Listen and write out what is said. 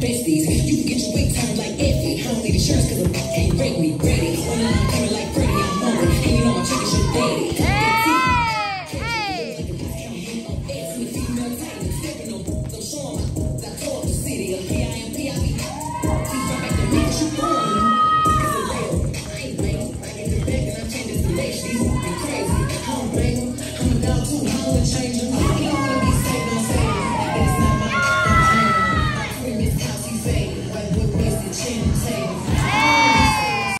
besties. You can get your like Effie. I don't need insurance cause I'm ain't break me ready. When I'm coming like Freddy, I'm. And you know I'm checking your daddy. Hey, hey. fade, white boy wasted chin take.